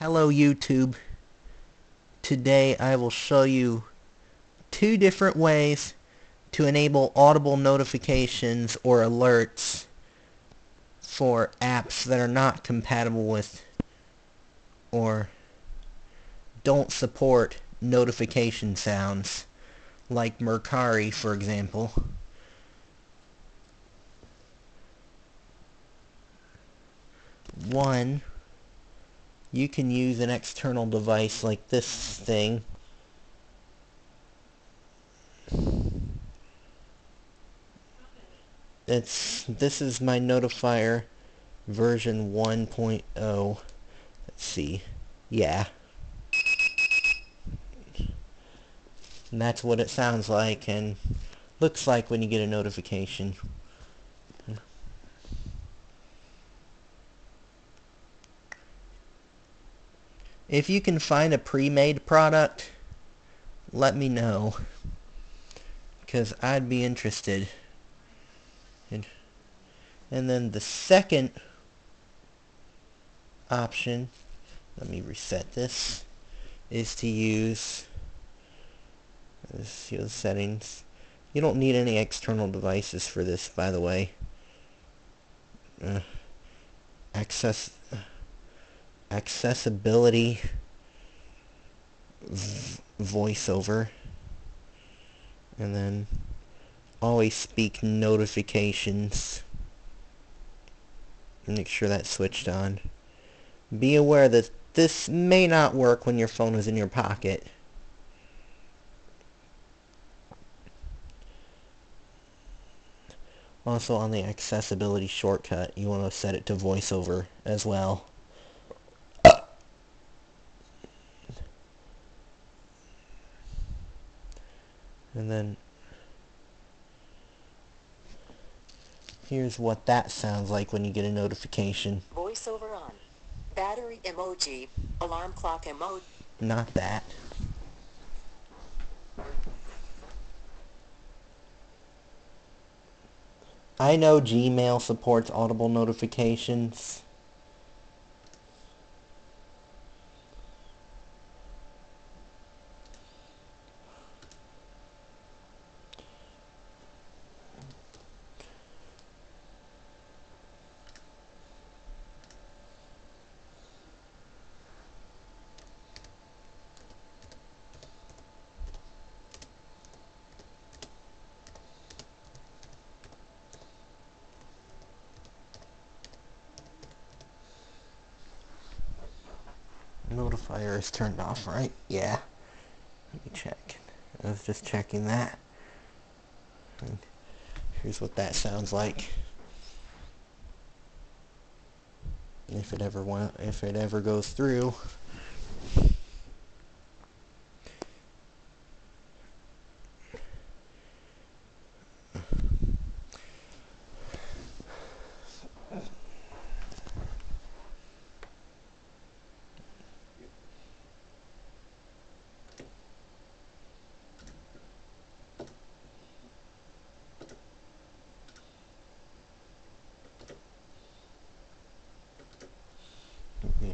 Hello YouTube. Today I will show you two different ways to enable audible notifications or alerts for apps that are not compatible with or don't support notification sounds like Mercari for example. One you can use an external device like this thing. It's this is my notifier version 1.0 let's see. Yeah. And that's what it sounds like and looks like when you get a notification If you can find a pre-made product, let me know. Because I'd be interested. And, and then the second option, let me reset this, is to use, see the settings. You don't need any external devices for this, by the way. Uh, access accessibility voiceover. And then always speak notifications. Make sure that's switched on. Be aware that this may not work when your phone is in your pocket. Also on the accessibility shortcut you want to set it to voiceover as well and then here's what that sounds like when you get a notification. Voiceover on. Battery emoji. Alarm clock emoji. Not that. I know Gmail supports audible notifications. Notifier is turned off, right? Yeah. Let me check. I was just checking that. And here's what that sounds like. If it ever went, if it ever goes through.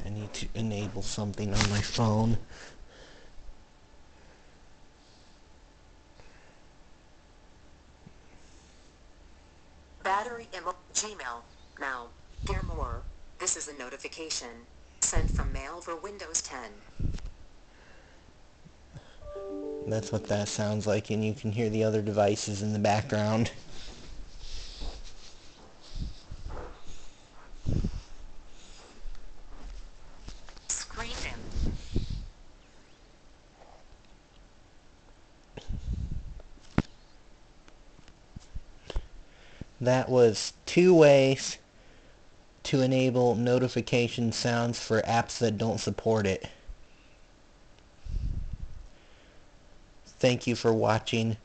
I need to enable something on my phone. Battery emo Gmail. Now, hear more. This is a notification. Sent from mail for Windows 10. That's what that sounds like, and you can hear the other devices in the background. That was two ways to enable notification sounds for apps that don't support it. Thank you for watching.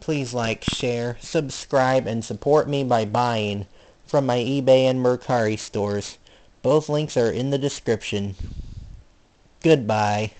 Please like, share, subscribe, and support me by buying from my eBay and Mercari stores. Both links are in the description. Goodbye.